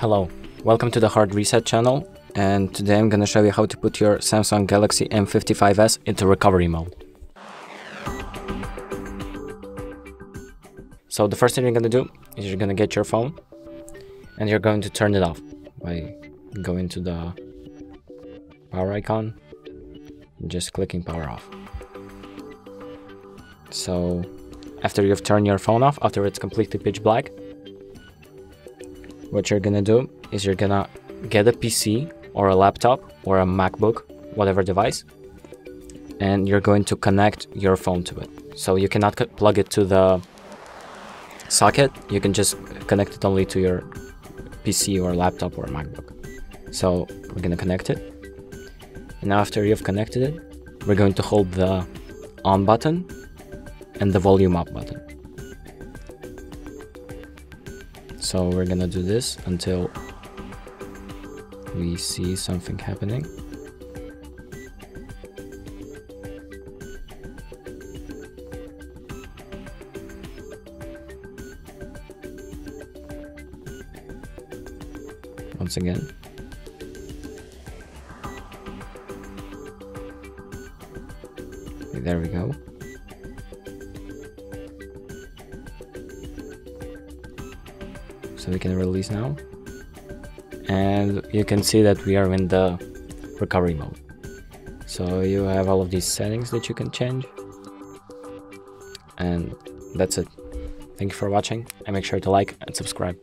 Hello, welcome to the Hard Reset channel and today I'm gonna show you how to put your Samsung Galaxy M55s into recovery mode. So the first thing you're gonna do is you're gonna get your phone and you're going to turn it off by going to the power icon and just clicking power off. So after you've turned your phone off, after it's completely pitch black, what you're gonna do is you're gonna get a PC or a laptop or a MacBook, whatever device, and you're going to connect your phone to it. So you cannot plug it to the socket, you can just connect it only to your PC or laptop or MacBook. So we're gonna connect it. And after you've connected it, we're going to hold the on button and the volume up button. So we're gonna do this until we see something happening. Once again. There we go. So we can release now. And you can see that we are in the recovery mode. So you have all of these settings that you can change. And that's it. Thank you for watching and make sure to like and subscribe